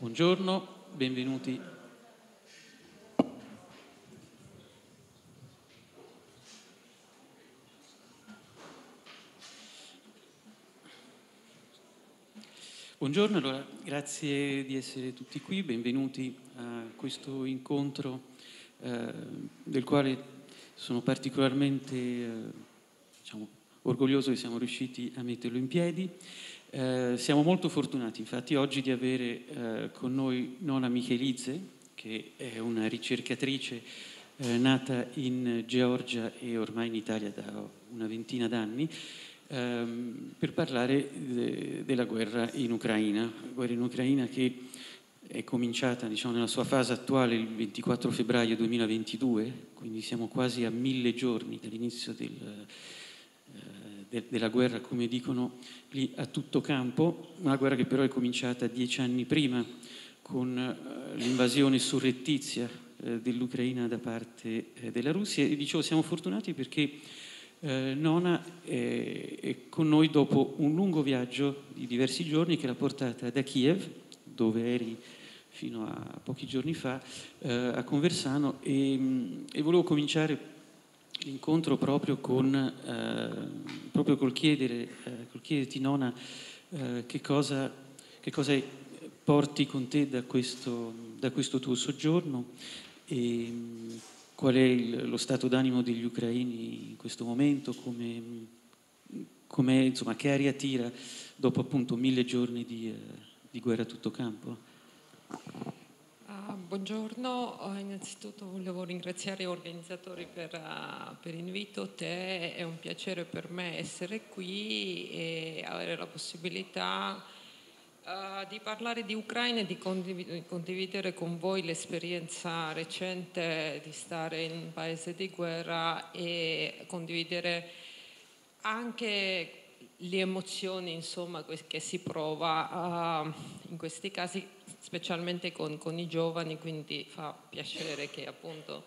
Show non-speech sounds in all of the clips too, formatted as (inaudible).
Buongiorno, benvenuti. Buongiorno, allora grazie di essere tutti qui, benvenuti a questo incontro eh, del quale sono particolarmente eh, diciamo, orgoglioso che siamo riusciti a metterlo in piedi. Eh, siamo molto fortunati infatti oggi di avere eh, con noi Nona Michelidze, che è una ricercatrice eh, nata in Georgia e ormai in Italia da una ventina d'anni, ehm, per parlare de- della guerra in Ucraina, guerra in Ucraina che è cominciata diciamo, nella sua fase attuale il 24 febbraio 2022, quindi siamo quasi a mille giorni dall'inizio del, eh, de- della guerra, come dicono lì a tutto campo, una guerra che però è cominciata dieci anni prima con eh, l'invasione surrettizia eh, dell'Ucraina da parte eh, della Russia. E dicevo siamo fortunati perché eh, Nona è, è, con noi dopo un lungo viaggio di diversi giorni che l'ha portata da Kiev, dove eri fino a pochi giorni fa, eh, a Conversano. E, e, volevo cominciare l'incontro proprio, eh, proprio col, chiedere, eh, col chiederti Nona eh, che cosa, che, cosa, porti con te da questo, da questo tuo soggiorno e qual è il, lo stato d'animo degli ucraini in questo momento, come, come, insomma, che aria tira dopo appunto mille giorni di, eh, di guerra a tutto campo? Buongiorno, uh, innanzitutto volevo ringraziare gli organizzatori per, uh, per l'invito, te è un piacere per me essere qui e avere la possibilità Uh, di parlare di Ucraina e di condividere con voi l'esperienza recente di stare in un paese di guerra e condividere anche le emozioni insomma, che si prova uh, in questi casi, specialmente con, con, i giovani, quindi fa piacere che appunto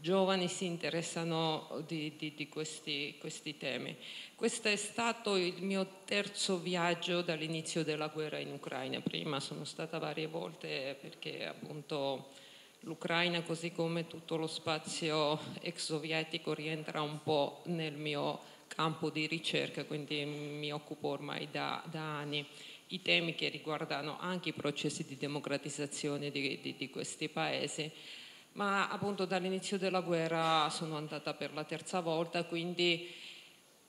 giovani si interessano di, di, di questi, questi, temi. Questo è stato il mio terzo viaggio dall'inizio della guerra in Ucraina. Prima sono stata varie volte perché appunto l'Ucraina, così come tutto lo spazio ex sovietico, rientra un po' nel mio campo di ricerca, quindi mi occupo ormai da, da anni i temi che riguardano anche i processi di democratizzazione di, di, di questi paesi ma appunto dall'inizio della guerra sono andata per la terza volta, quindi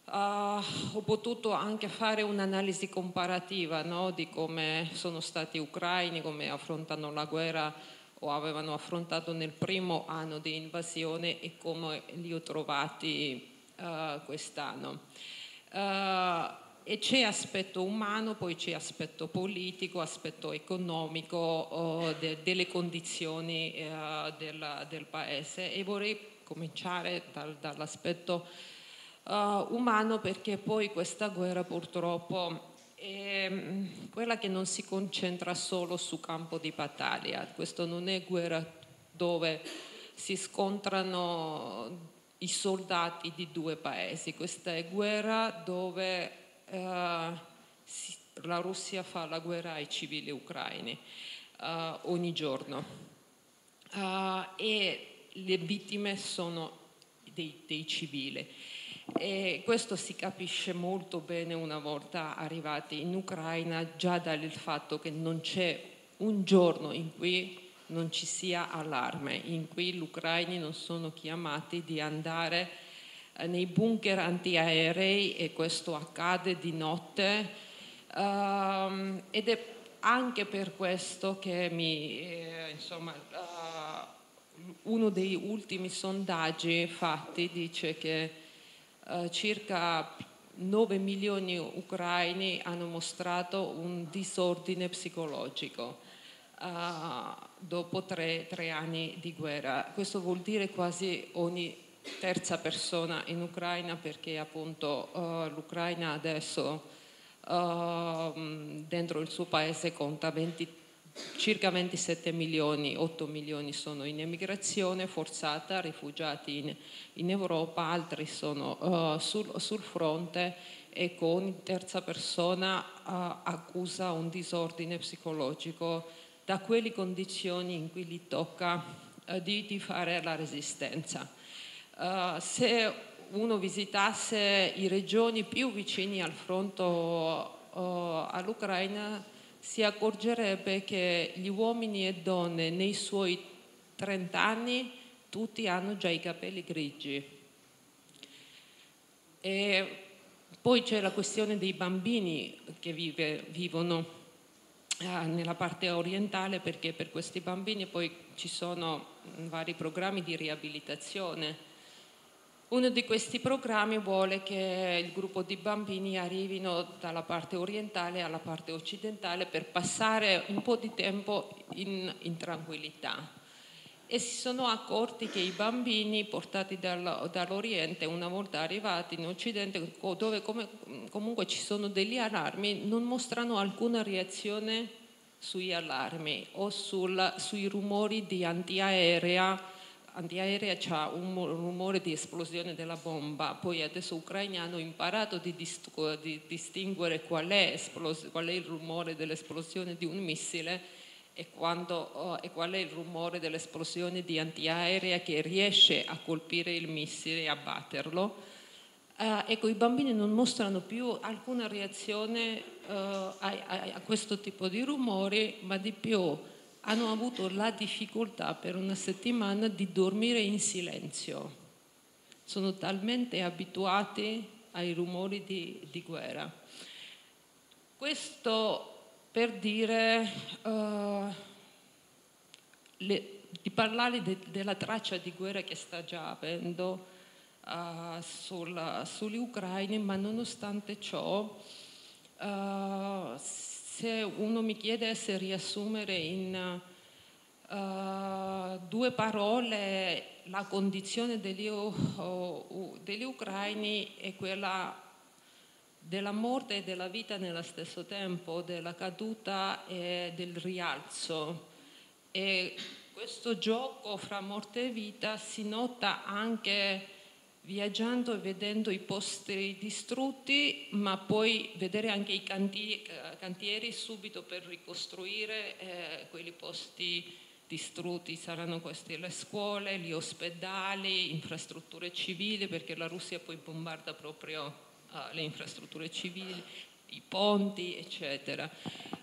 uh, ho potuto anche fare un'analisi comparativa no? di come sono stati ucraini, come affrontano la guerra o avevano affrontato nel primo anno di invasione e come li ho trovati uh, quest'anno. Uh, e c'è aspetto umano, poi c'è aspetto politico, aspetto economico oh, de, delle condizioni eh, del, del, paese. E vorrei cominciare dal, dall'aspetto uh, umano perché poi questa guerra purtroppo è mm, quella che non si concentra solo su campo di battaglia, questa non è guerra dove si scontrano i soldati di due paesi, questa è guerra dove la Russia fa la guerra ai civili ucraini uh, ogni giorno uh, e le vittime sono dei, dei civili. E questo si capisce molto bene una volta arrivati in Ucraina già dal fatto che non c'è un giorno in cui non ci sia allarme, in cui gli ucraini non sono chiamati di andare eh, nei bunker antiaerei e questo accade di notte um, ed è anche per questo che mi, eh, insomma, uh, uno degli ultimi sondaggi fatti dice che uh, circa 9 milioni ucraini hanno mostrato un disordine psicologico uh, dopo tre, tre anni di guerra. Questo vuol dire quasi ogni terza persona in Ucraina perché appunto uh, l'Ucraina adesso uh, dentro il suo paese conta 20, circa 27 milioni, 8 milioni sono in emigrazione forzata, rifugiati in, in Europa, altri sono uh, sul, sul, fronte e con terza persona accusa un disordine psicologico da quelle condizioni in cui gli tocca di, di, fare la resistenza. Uh, se uno visitasse i regioni più vicini al fronte all'Ucraina si accorgerebbe che gli uomini e donne nei suoi 30 anni tutti hanno già i capelli grigi. E poi c'è la questione dei bambini che vive, vivono eh, nella parte orientale perché per questi bambini poi ci sono vari programmi di riabilitazione uno di questi programmi vuole che il gruppo di bambini arrivino dalla parte orientale alla parte occidentale per passare un po' di tempo in, in tranquillità. E si sono accorti che i bambini portati dal, dall'Oriente, una volta arrivati in Occidente, dove come, comunque ci sono degli allarmi, non mostrano alcuna reazione sugli allarmi o sul, sui rumori di antiaerea antiaerea c'ha un rumore di esplosione della bomba, poi adesso gli ucraini hanno imparato di, di distinguere qual è, qual è, il rumore dell'esplosione di un missile e, quando, e, qual è il rumore dell'esplosione di antiaerea che riesce a colpire il missile e abbatterlo. Uh, ecco, i bambini non mostrano più alcuna reazione uh, a, a, a questo tipo di rumori, ma di più hanno avuto la difficoltà per una settimana di dormire in silenzio. Sono talmente abituati ai rumori di, di guerra. Questo per dire uh, le, di parlare de, della traccia di guerra che sta già avendo uh, sul, sugli ucraini, ma nonostante ciò uh, se uno mi chiedesse riassumere in uh, due parole la condizione degli, uh, degli ucraini è quella della morte e della vita nello stesso tempo, della caduta e del rialzo. E questo gioco fra morte e vita si nota anche viaggiando e vedendo i posti distrutti, ma poi vedere anche i cantieri, cantieri subito per ricostruire eh, quelli posti distrutti. Saranno queste le scuole, gli ospedali, infrastrutture civili, perché la Russia poi bombarda proprio uh, le infrastrutture civili, i ponti, eccetera.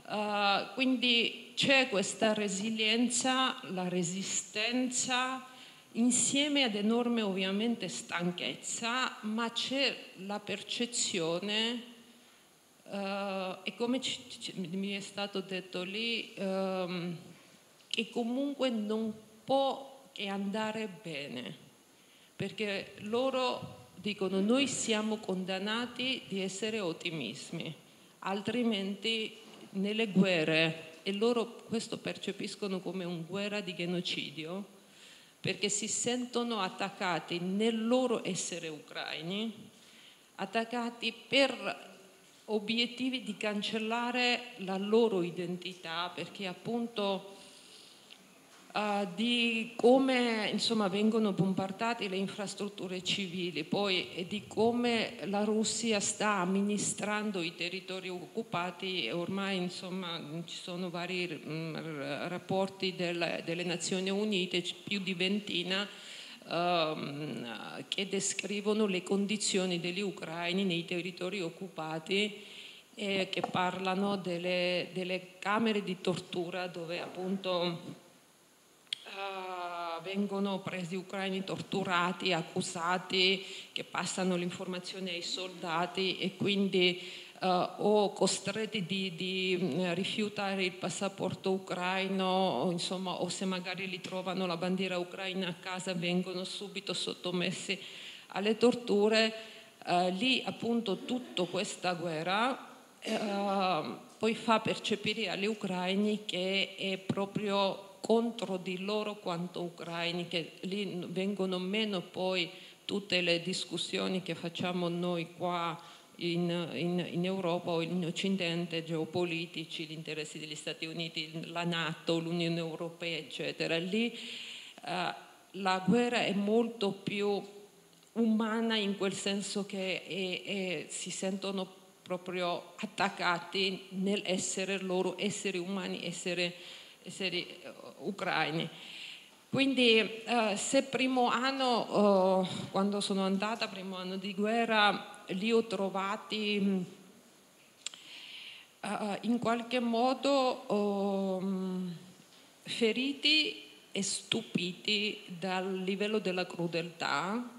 Uh, quindi c'è questa resilienza, la resistenza insieme ad enorme ovviamente stanchezza, ma c'è la percezione, uh, e come ci, ci, mi è stato detto lì, um, che comunque non può che andare bene, perché loro dicono noi siamo condannati di essere ottimisti, altrimenti nelle guerre, e loro questo percepiscono come una guerra di genocidio, perché si sentono attaccati nel loro essere ucraini, attaccati per obiettivi di cancellare la loro identità, perché appunto uh, di come insomma, vengono bombardate le infrastrutture civili poi, e di come la Russia sta amministrando i territori occupati. Ormai insomma, ci sono vari mh, mm, rapporti del, delle Nazioni Unite, più di ventina, Uh, che descrivono le condizioni degli ucraini nei territori occupati e che parlano delle, delle camere di tortura dove appunto uh, vengono presi ucraini torturati, accusati, che passano l'informazione ai soldati e quindi uh, o costretti di, di, mm, rifiutare il passaporto ucraino o, insomma, o se magari li trovano la bandiera ucraina a casa vengono subito sottomessi alle torture. Uh, lì appunto tutta questa guerra poi fa percepire agli ucraini che è proprio contro di loro quanto ucraini, che lì vengono meno poi tutte le discussioni che facciamo noi qua in, in, in, Europa o in Occidente, geopolitici, gli interessi degli Stati Uniti, la Nato, l'Unione Europea, eccetera. Lì eh, la guerra è molto più umana in quel senso che è, è, si sentono proprio attaccati nell'essere loro esseri umani, essere esseri ucraini. Quindi eh, se primo anno, eh, quando sono andata, primo anno di guerra, li ho trovati eh, in qualche modo ehm, feriti e stupiti dal livello della crudeltà, eh,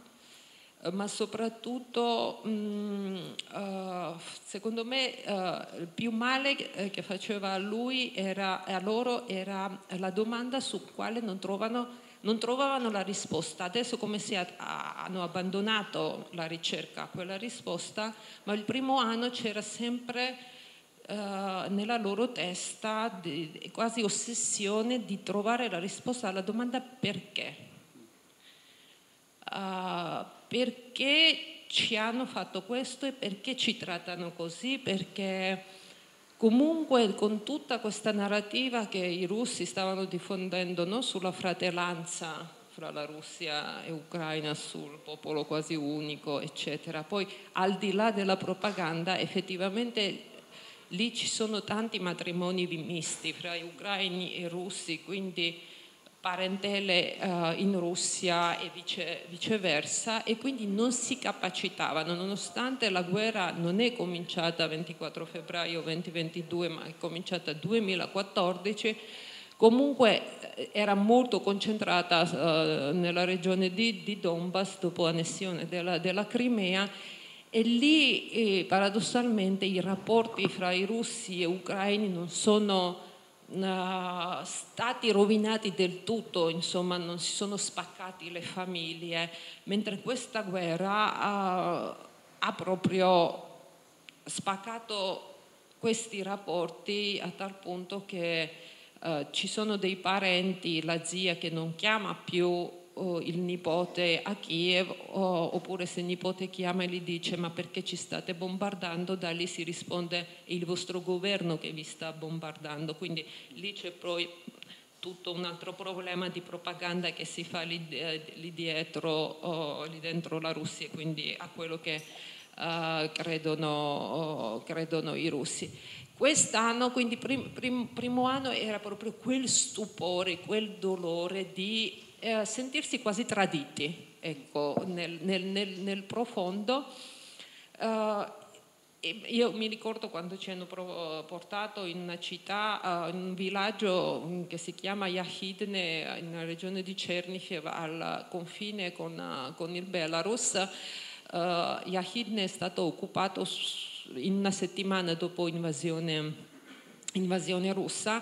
ma soprattutto mh, uh, secondo me uh, il più male che faceva a lui era, a loro era la domanda su quale non, trovano, non trovavano la risposta. Adesso come se hanno abbandonato la ricerca quella risposta, ma il primo anno c'era sempre uh, nella loro testa di, quasi ossessione di trovare la risposta alla domanda perché. Perché ci hanno fatto questo e perché ci trattano così, perché comunque con tutta questa narrativa che i russi stavano diffondendo no? sulla fratellanza fra la Russia e Ucraina, sul popolo quasi unico, eccetera. Poi al di là della propaganda, effettivamente lì ci sono tanti matrimoni misti fra ucraini e russi, quindi parentele uh, in Russia e vice, viceversa e quindi non si capacitavano, nonostante la guerra non è cominciata il 24 febbraio 2022 ma è cominciata nel 2014, comunque eh, era molto concentrata uh, nella regione di, di, Donbass dopo l'annessione della, della Crimea e lì eh, paradossalmente i rapporti fra i russi e ucraini non sono uh, stati rovinati del tutto, insomma non si sono spaccati le famiglie, mentre questa guerra uh, ha proprio spaccato questi rapporti a tal punto che uh, ci sono dei parenti, la zia che non chiama più il nipote a Kiev oppure se il nipote chiama e gli dice ma perché ci state bombardando, da lì si risponde è il vostro governo che vi sta bombardando, quindi lì c'è poi tutto un altro problema di propaganda che si fa lì, eh, lì dietro, lì dentro la Russia, quindi a quello che uh, credono, oh, credono, i russi. Quest'anno, quindi prim, prim, primo anno, era proprio quel stupore, quel dolore di eh, sentirsi quasi traditi ecco, nel, nel, nel, nel profondo. Uh, io mi ricordo quando ci hanno portato in una città, uh, in un villaggio che si chiama Yahidne, nella regione di Chernihiv, al confine con, uh, con il Belarus. Uh, Yahidne è stato occupato in una settimana dopo l'invasione russa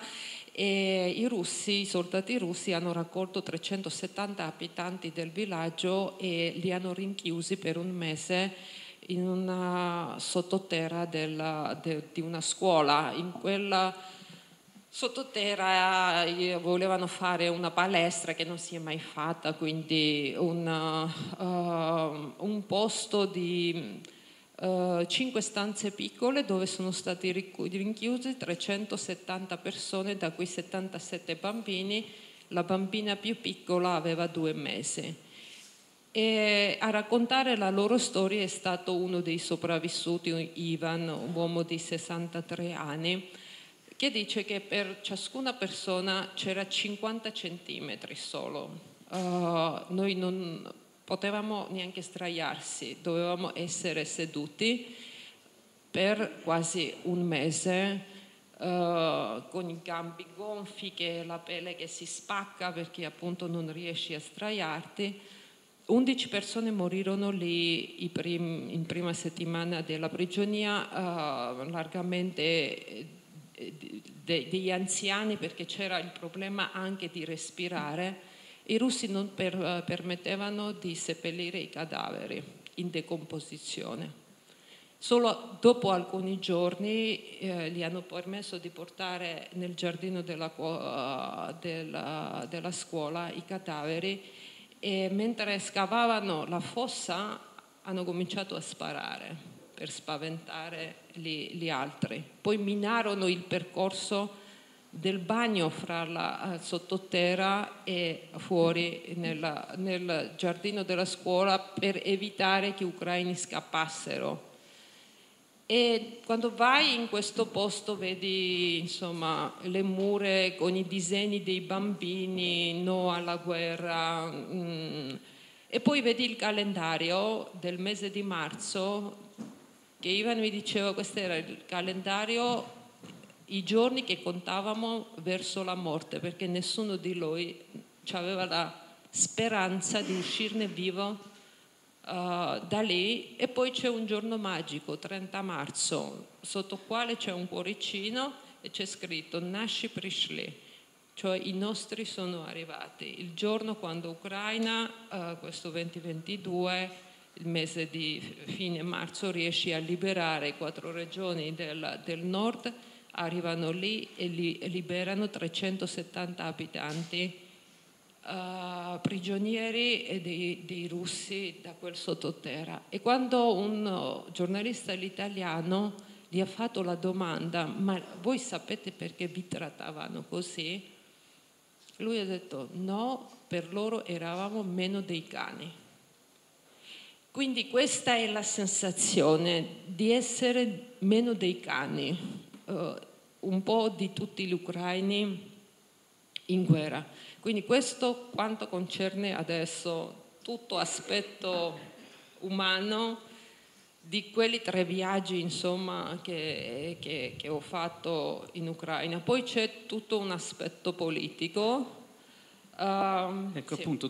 e i russi, i soldati russi hanno raccolto 370 abitanti del villaggio e li hanno rinchiusi per un mese in una sottoterra della, de, di una scuola. In quella sottoterra eh, volevano fare una palestra che non si è mai fatta, quindi una, uh, un posto di uh, cinque stanze piccole dove sono stati rinchiusi 370 persone, da cui 77 bambini. La bambina più piccola aveva due mesi. E a raccontare la loro storia è stato uno dei sopravvissuti, Ivan, un uomo di 63 anni, che dice che per ciascuna persona c'era 50 centimetri solo. Uh, noi non, potevamo neanche straiarsi, dovevamo essere seduti per quasi un mese Uh, con i gambi gonfi, che la pelle che si spacca perché appunto non riesci a straiarti. 11 persone morirono lì prim- in prima settimana della prigionia, uh, largamente eh, de- degli anziani perché c'era il problema anche di respirare i russi non per, eh, permettevano di seppellire i cadaveri in decomposizione. Solo dopo alcuni giorni eh, gli hanno permesso di portare nel giardino della, uh, della, della scuola i cadaveri e mentre scavavano la fossa hanno cominciato a sparare per spaventare gli, gli altri. Poi minarono il percorso del bagno fra la eh, sottoterra e fuori nella, nel giardino della scuola per evitare che gli ucraini scappassero. E quando vai in questo posto vedi insomma, le mura con i disegni dei bambini, no alla guerra. Mm. E poi vedi il calendario del mese di marzo, che Ivan mi diceva questo era il calendario, i giorni che contavamo verso la morte, perché nessuno di noi aveva la speranza di uscirne vivo uh, da lì e poi c'è un giorno magico, 30 marzo, sotto quale c'è un cuoricino e c'è scritto Nasci Prishli, cioè i nostri sono arrivati. Il giorno quando Ucraina, uh, questo 2022, il mese di fine marzo, riesce a liberare quattro regioni del, del nord, arrivano lì e li, liberano 370 abitanti uh, prigionieri dei, dei, russi da quel sottoterra. E quando un giornalista italiano gli ha fatto la domanda, ma voi sapete perché vi trattavano così? Lui ha detto no, per loro eravamo meno dei cani. Quindi questa è la sensazione di essere meno dei cani, uh, un po' di tutti gli ucraini in guerra. Quindi questo quanto concerne adesso tutto aspetto umano di quelli tre viaggi insomma, che, che, che, ho fatto in Ucraina. Poi c'è tutto un aspetto politico. Uh, ecco sì. appunto,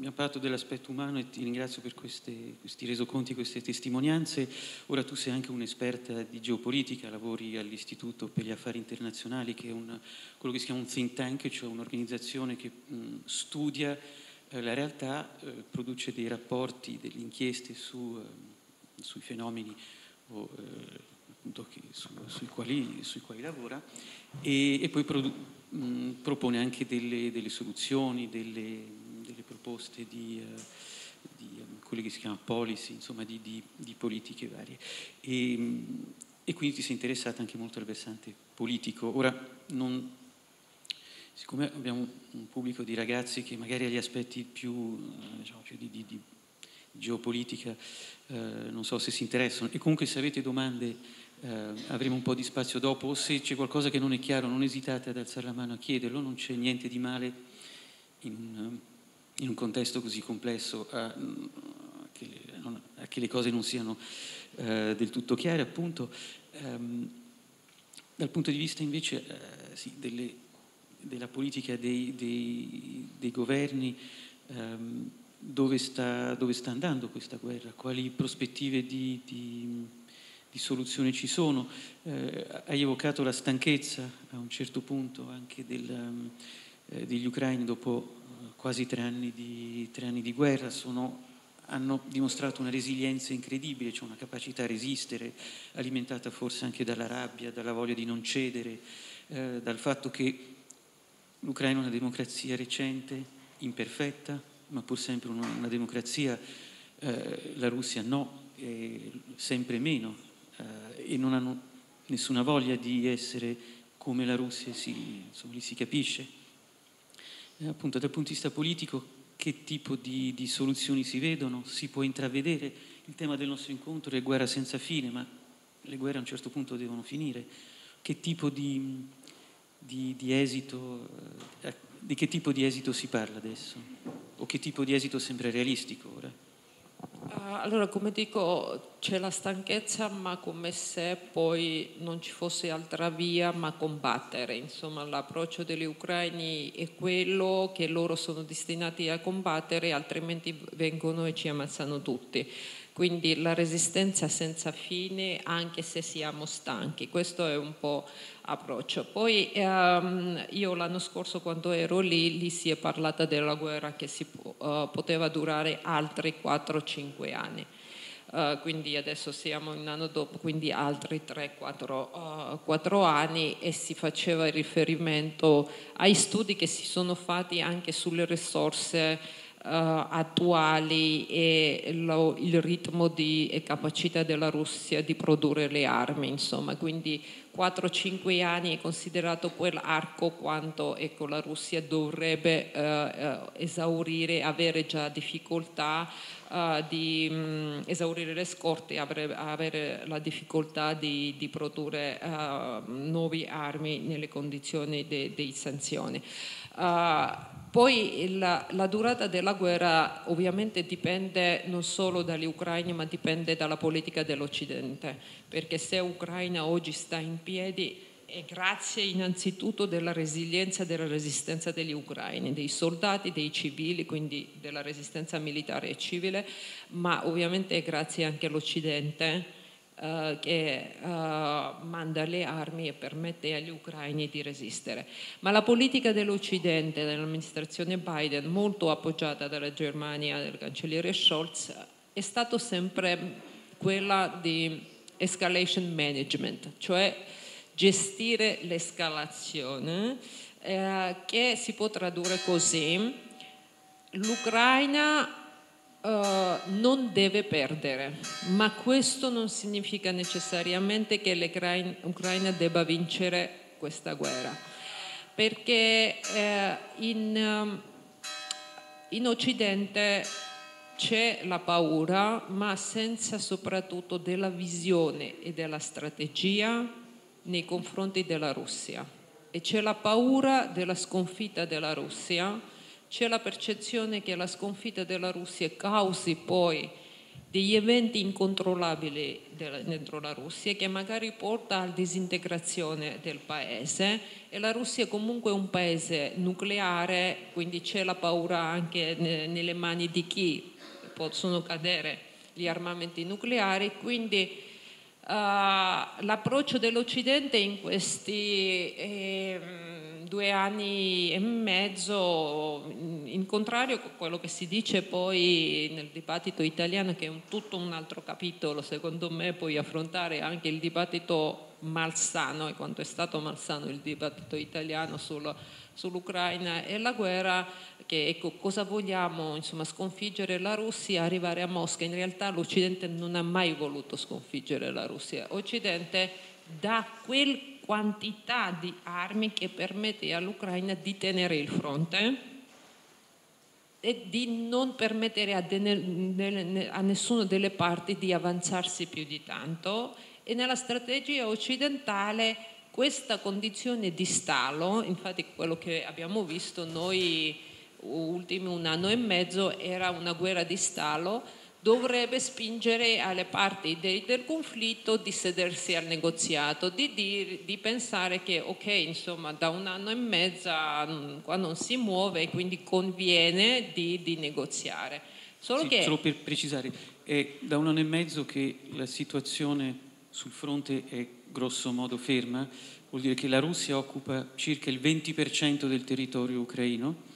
abbiamo parlato dell'aspetto umano e ti ringrazio per queste, questi resoconti, queste testimonianze. Ora tu sei anche un'esperta di geopolitica, lavori all'Istituto per gli Affari Internazionali, che è un, quello che si chiama un think tank, cioè un'organizzazione che mh, studia eh, la realtà, eh, produce dei rapporti, delle inchieste su, eh, sui fenomeni o, appunto, che, su, sui, quali, sui, quali, lavora e, e poi produ- mh, propone anche delle, delle soluzioni, delle proposte di, uh, di um, quelle che si chiama policy, insomma di, di, di politiche varie. E, mm, e, quindi ti sei interessata anche molto al versante politico. Ora, non, siccome abbiamo un pubblico di ragazzi che magari ha gli aspetti più, eh, diciamo, più di, di, geopolitica, eh, non so se si interessano, e comunque se avete domande eh, avremo un po' di spazio dopo, o se c'è qualcosa che non è chiaro non esitate ad alzare la mano a chiederlo, non c'è niente di male in un in un contesto così complesso a, a, che, a che, le cose non siano eh, del tutto chiare, appunto. Ehm, dal punto di vista invece eh, sì, delle, della politica dei, dei, dei governi, ehm, dove, sta, dove, sta, andando questa guerra, quali prospettive di, di, di soluzione ci sono. Eh, hai evocato la stanchezza a un certo punto anche del, eh, degli ucraini dopo quasi tre anni di, tre anni di guerra, sono, hanno dimostrato una resilienza incredibile, cioè una capacità a resistere, alimentata forse anche dalla rabbia, dalla voglia di non cedere, eh, dal fatto che l'Ucraina è una democrazia recente, imperfetta, ma pur sempre una, una democrazia, eh, la Russia no, sempre meno, eh, e non hanno nessuna voglia di essere come la Russia, si, insomma, li si capisce eh, appunto dal punto di vista politico che tipo di, di, soluzioni si vedono, si può intravedere. Il tema del nostro incontro è guerra senza fine, ma le guerre a un certo punto devono finire. Che tipo di, di, di esito, eh, di che tipo di esito si parla adesso? O che tipo di esito sembra realistico ora? Ah, allora, come dico, c'è la stanchezza, ma come se poi non ci fosse altra via ma combattere. Insomma, l'approccio degli ucraini è quello che loro sono destinati a combattere, altrimenti vengono e ci ammazzano tutti. Quindi la resistenza senza fine, anche se siamo stanchi. Questo è un po' approccio. Poi ehm, io l'anno scorso quando ero lì, lì si è parlata della guerra che si, uh, poteva durare altri 4-5 anni. Uh, quindi adesso siamo un anno dopo, quindi altri 3-4 uh, anni e si faceva riferimento ai studi che si sono fatti anche sulle risorse attuali e lo, il ritmo di, e capacità della Russia di produrre le armi, insomma, quindi 4-5 anni è considerato quell'arco quanto ecco, la Russia dovrebbe eh, eh esaurire, avere già difficoltà uh, di mh, mm, esaurire le scorte e avere, la difficoltà di, di produrre uh, nuove armi nelle condizioni delle sanzioni. Uh, poi la, la, durata della guerra ovviamente dipende non solo dagli ucraini ma dipende dalla politica dell'Occidente, perché se l'Ucraina oggi sta in piedi è grazie innanzitutto della resilienza e della resistenza degli ucraini, dei soldati, dei civili, quindi della resistenza militare e civile, ma ovviamente è grazie anche all'Occidente eh, che uh, manda le armi e permette agli ucraini di resistere. Ma la politica dell'Occidente, dell'amministrazione Biden, molto appoggiata dalla Germania, del cancelliere Scholz, è stata sempre quella di escalation management, cioè gestire l'escalazione, eh, che si può tradurre così. L'Ucraina Uh, non deve perdere, ma questo non significa necessariamente che l'Ucraina debba vincere questa guerra, perché eh, in, um, in Occidente c'è la paura, ma senza soprattutto della visione e della strategia nei confronti della Russia. E c'è la paura della sconfitta della Russia c'è la percezione che la sconfitta della Russia causi poi degli eventi incontrollabili dentro la Russia che magari porta alla disintegrazione del paese. E la Russia comunque è un paese nucleare, quindi c'è la paura anche nelle mani di chi possono cadere gli armamenti nucleari, quindi uh, l'approccio dell'Occidente in questi... Eh, due anni e mezzo, in contrario a quello che si dice poi nel dibattito italiano, che è un, tutto un altro capitolo, secondo me, poi affrontare anche il dibattito malsano e quanto è stato malsano il dibattito italiano sulla, sull'Ucraina e la guerra, che ecco, cosa vogliamo, insomma, sconfiggere la Russia, arrivare a Mosca. In realtà l'Occidente non ha mai voluto sconfiggere la Russia. L'Occidente da quel quantità di armi che permette all'Ucraina di tenere il fronte e di non permettere a, a nessuna delle parti di avanzarsi più di tanto. E nella strategia occidentale questa condizione di stallo, infatti quello che abbiamo visto noi ultimi un anno e mezzo era una guerra di stallo, dovrebbe spingere alle parti del, del conflitto di sedersi al negoziato, di, di, di, pensare che ok, insomma, da un anno e mezzo mm, qua non si muove e quindi conviene di, di negoziare. Solo, sì, che... solo per precisare, è da un anno e mezzo che la situazione sul fronte è grosso modo ferma, vuol dire che la Russia occupa circa il 20% del territorio ucraino.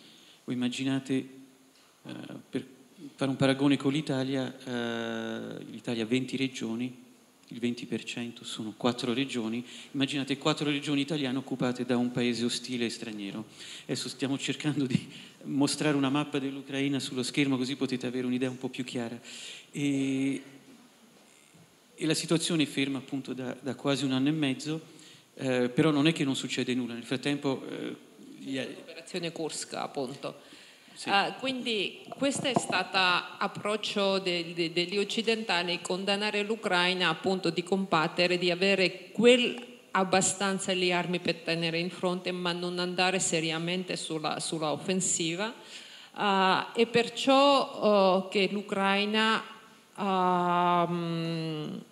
Voi immaginate eh, per fare un paragone con l'Italia, eh, l'Italia ha 20 regioni, il 20% sono 4 regioni, immaginate 4 regioni italiane occupate da un paese ostile e straniero. Adesso stiamo cercando di mostrare una mappa dell'Ucraina sullo schermo così potete avere un'idea un po' più chiara. E, e la situazione è ferma appunto da, da, quasi un anno e mezzo, eh, però non è che non succede nulla, nel frattempo... Eh, L'operazione Kursk appunto. Sì. Uh, quindi questo è stato l'approccio de, de, degli occidentali, condannare l'Ucraina appunto di combattere, di avere quel abbastanza le armi per tenere in fronte, ma non andare seriamente sulla, sulla offensiva. Uh, e perciò uh, che l'Ucraina invert,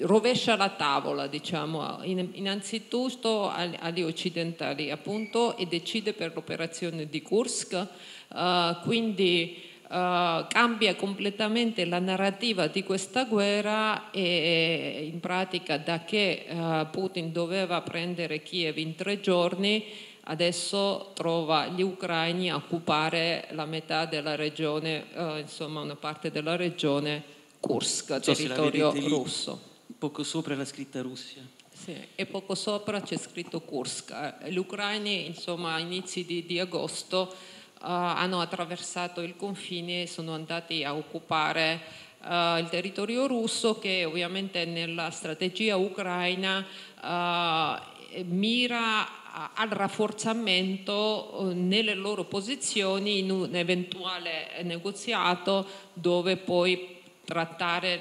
rovescia la tavola, diciamo, innanzitutto agli occidentali appunto e decide per l'operazione di Kursk, uh, quindi uh, cambia completamente la narrativa di questa guerra e in pratica da che uh, Putin doveva prendere Kiev in tre giorni, adesso trova gli ucraini a occupare la metà della regione, insomma una parte della regione Kursk, so territorio russo. Poco sopra la scritta Russia. Sì, e poco sopra c'è scritto Kursk. Gli ucraini, insomma, a inizi di, di agosto uh, hanno attraversato il confine e sono andati a occupare uh, il territorio russo che ovviamente nella strategia ucraina uh, mira al rafforzamento nelle loro posizioni in un eventuale negoziato dove poi trattare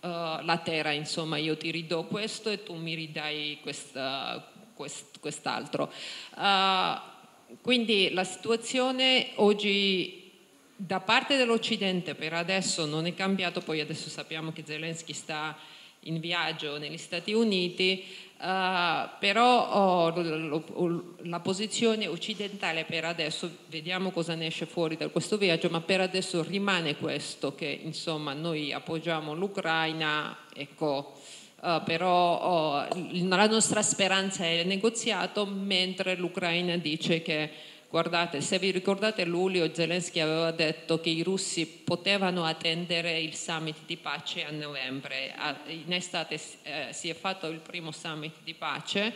uh, la terra, insomma io ti ridò questo e tu mi ridai questa, quest, quest'altro. Uh, quindi la situazione oggi da parte dell'Occidente per adesso non è cambiato, poi adesso sappiamo che Zelensky sta in viaggio negli Stati Uniti, uh, però oh, la posizione occidentale per adesso, vediamo cosa ne esce fuori da questo viaggio, ma per adesso rimane questo, che insomma noi appoggiamo l'Ucraina, ecco, uh, però oh, la nostra speranza è il negoziato, mentre l'Ucraina dice che Guardate, se vi ricordate luglio Zelensky aveva detto che i russi potevano attendere il summit di pace a novembre. In estate eh, si è fatto il primo summit di pace eh,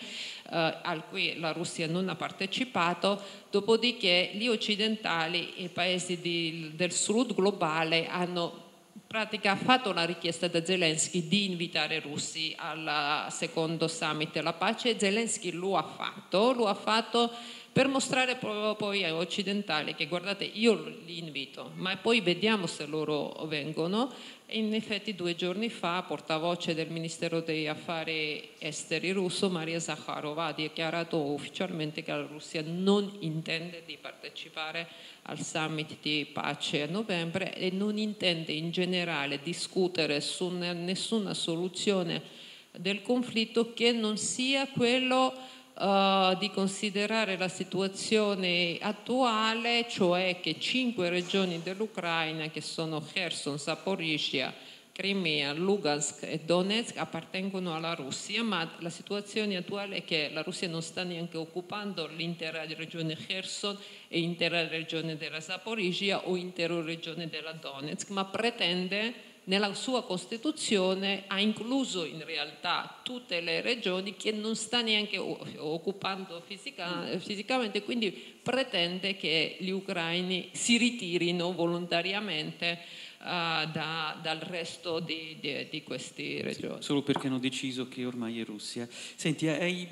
al cui la Russia non ha partecipato, dopodiché gli occidentali, i paesi di, del sud globale hanno pratica fatto la richiesta da Zelensky di invitare i russi al secondo summit della pace e Zelensky lo ha fatto, lo ha fatto per mostrare poi ai occidentali che guardate io li invito, ma poi vediamo se loro vengono. E in effetti due giorni fa portavoce del Ministero degli Affari Esteri russo Maria Zakharova ha dichiarato ufficialmente che la Russia non intende di partecipare al summit di pace a novembre e non intende in generale discutere su nessuna soluzione del conflitto che non sia quello uh, di considerare la situazione attuale, cioè che cinque regioni dell'Ucraina, che sono Kherson, Zaporizhia, Crimea, Lugansk e Donetsk appartengono alla Russia, ma la situazione attuale è che la Russia non sta neanche occupando l'intera regione Kherson e l'intera regione della Zaporizhia o l'intera regione della Donetsk, ma pretende nella sua Costituzione ha incluso in realtà tutte le regioni che non sta neanche occupando fisica, fisicamente, quindi pretende che gli ucraini si ritirino volontariamente uh, da, dal resto di, di, di queste regioni. Solo perché hanno deciso che ormai è Russia. Senti, hai,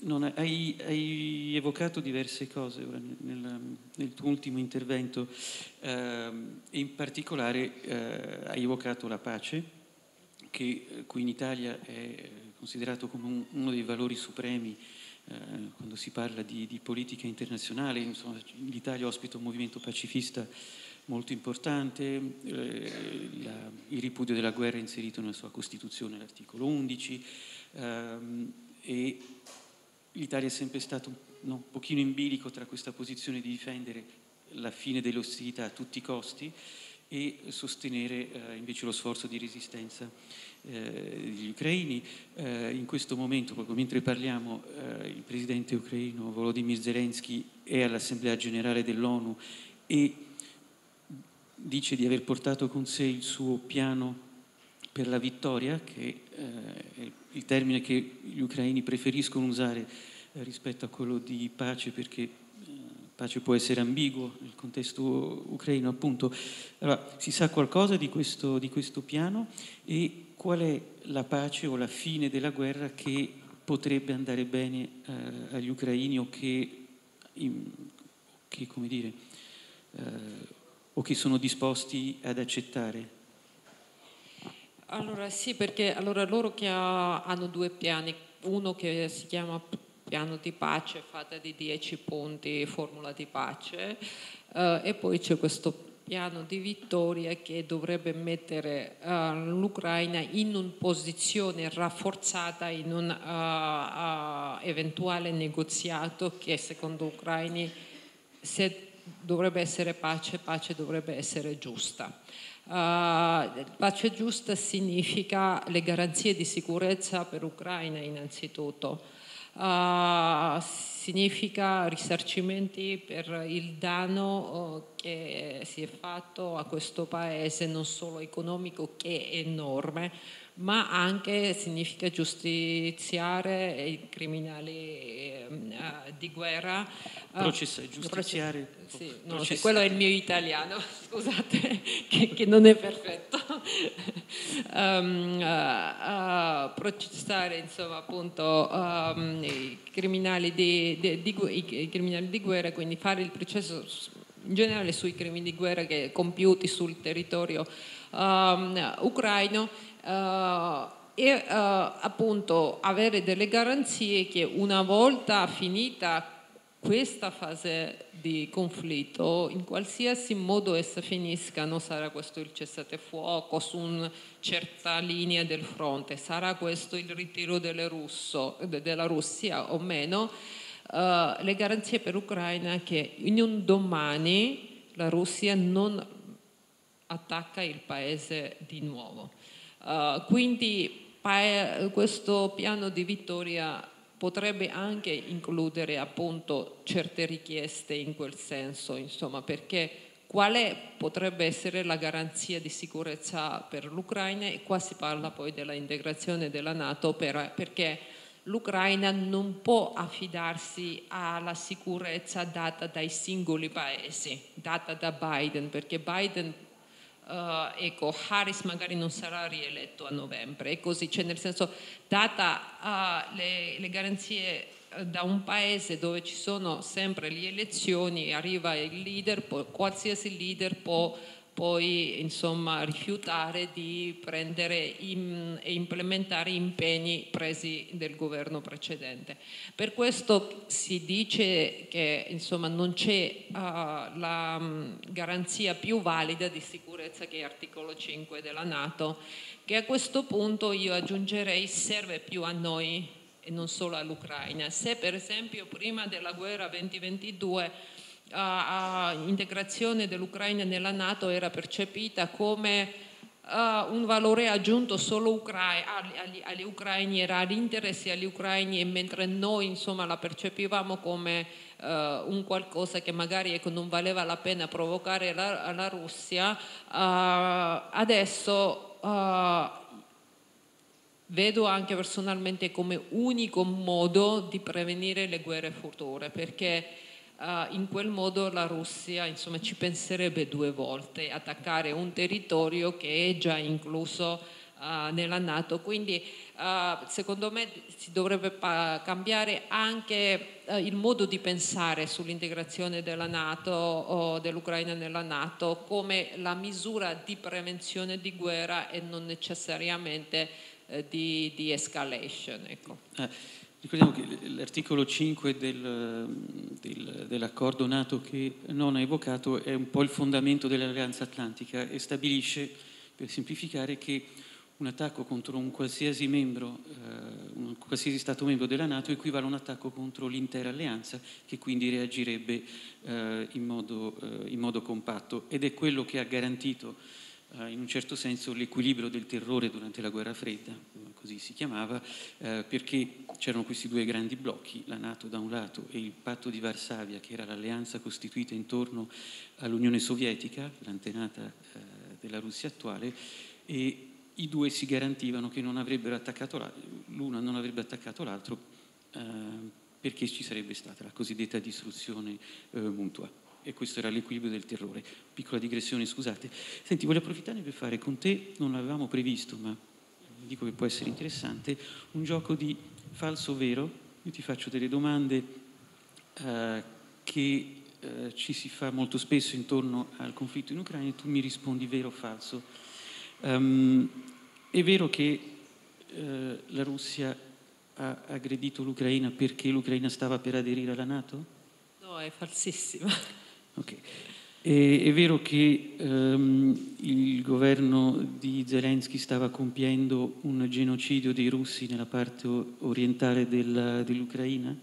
eh, non, hai, hai, evocato diverse cose nel, nel tuo ultimo intervento, eh, in particolare eh, hai evocato la pace, che eh, qui in Italia è considerato come un, uno dei valori supremi eh, quando si parla di, di politica internazionale. Insomma, L'Italia ospita un movimento pacifista molto importante, eh, la, il ripudio della guerra è inserito nella sua Costituzione, l'articolo 11, ehm, e l'Italia è sempre stato no, un pochino in bilico tra questa posizione di difendere la fine delle ostilità a tutti i costi e sostenere eh, invece lo sforzo di resistenza eh, degli ucraini. Eh, in questo momento, proprio mentre parliamo, eh, il presidente ucraino Volodymyr Zelensky è all'Assemblea generale dell'ONU e dice di aver portato con sé il suo piano per la vittoria, che eh, è il termine che gli ucraini preferiscono usare eh, rispetto a quello di pace perché eh, pace può essere ambiguo nel contesto ucraino appunto. Allora, si sa qualcosa di questo, di questo piano e qual è la pace o la fine della guerra che potrebbe andare bene eh, agli ucraini o che, in, che, dire, eh, o che sono disposti ad accettare? Allora sì, perché allora loro che ha, hanno due piani, uno che si chiama piano di pace fatta di 10 punti, formula di pace, eh, e poi c'è questo piano di vittoria che dovrebbe mettere uh, l'Ucraina in una posizione rafforzata in un uh, uh, eventuale negoziato che secondo ucraini se dovrebbe essere pace, pace dovrebbe essere giusta. Uh, pace giusta significa le garanzie di sicurezza per l'Ucraina innanzitutto. Uh, significa risarcimenti per il danno che si è fatto a questo paese, non solo economico che è enorme, ma anche significa giustiziare i criminali eh, di guerra. Processare, giustiziare. Sì, no, processare. quello è il mio italiano, (laughs) scusate, che, che non è perfetto. um, uh, uh, processare, insomma, appunto, um, i, criminali di, di, di, i criminali di guerra, quindi fare il processo in generale sui crimini di guerra che compiuti sul territorio um, ucraino e uh, appunto avere delle garanzie che una volta finita questa fase di conflitto, in qualsiasi modo essa finisca, non sarà questo il cessate fuoco su una certa linea del fronte, sarà questo il ritiro russo, della Russia o meno, uh, le garanzie per l'Ucraina che in un domani la Russia non attacca il paese di nuovo. Uh, quindi questo piano di vittoria potrebbe anche includere appunto certe richieste in quel senso, insomma, perché quale potrebbe essere la garanzia di sicurezza per l'Ucraina? E qua si parla poi della integrazione della Nato per, perché l'Ucraina non può affidarsi alla sicurezza data dai singoli paesi, data da Biden, perché Biden Uh, ecco, Harris magari non sarà rieletto a novembre e così, cioè nel senso, data uh, le, le, garanzie uh, da un paese dove ci sono sempre le elezioni, arriva il leader, può, qualsiasi leader può poi insomma, rifiutare di prendere in, e implementare impegni presi del governo precedente. Per questo si dice che insomma, non c'è uh, la um, garanzia più valida di sicurezza che è l'articolo 5 della Nato, che a questo punto io aggiungerei serve più a noi e non solo all'Ucraina. Se per esempio prima della guerra 2022 a, integrazione dell'Ucraina nella Nato era percepita come Uh, un valore aggiunto solo ucra- agli, agli, ucraini, era all'interesse agli ucraini, mentre noi insomma, la percepivamo come uh, un qualcosa che magari ecco, non valeva la pena provocare la, la Russia, uh, adesso vedo anche personalmente come unico modo di prevenire le guerre future, perché Uh, in quel modo la Russia insomma, ci penserebbe due volte attaccare un territorio che è già incluso uh, nella Nato. Quindi uh, secondo me si dovrebbe pa- cambiare anche il modo di pensare sull'integrazione della Nato o dell'Ucraina nella Nato come la misura di prevenzione di guerra e non necessariamente di, di escalation. Ecco. Eh. Ricordiamo che l'articolo 5 del, del, dell'accordo NATO che non ha evocato è un po' il fondamento dell'Alleanza Atlantica e stabilisce, per semplificare, che un attacco contro un qualsiasi membro, eh, un qualsiasi Stato membro della Nato equivale a un attacco contro l'intera alleanza che quindi reagirebbe eh, in, modo, eh, in, modo, compatto. Ed è quello che ha garantito in un certo senso l'equilibrio del terrore durante la guerra fredda, così si chiamava, eh, perché c'erano questi due grandi blocchi, la Nato da un lato e il patto di Varsavia, che era l'alleanza costituita intorno all'Unione Sovietica, l'antenata eh, della Russia attuale, e i due si garantivano che non avrebbero attaccato l'uno non avrebbe attaccato l'altro eh, perché ci sarebbe stata la cosiddetta distruzione eh, mutua e questo era l'equilibrio del terrore. Piccola digressione, scusate. Senti, voglio approfittare per fare con te, non l'avevamo previsto, ma dico che può essere interessante, un gioco di falso vero. Io ti faccio delle domande eh, che eh, ci si fa molto spesso intorno al conflitto in Ucraina e tu mi rispondi vero o falso. Um, è vero che eh, la Russia ha aggredito l'Ucraina perché l'Ucraina stava per aderire alla Nato? No, è falsissima. Okay. E, è vero che um, il governo di Zelensky stava compiendo un genocidio dei russi nella parte orientale della, dell'Ucraina?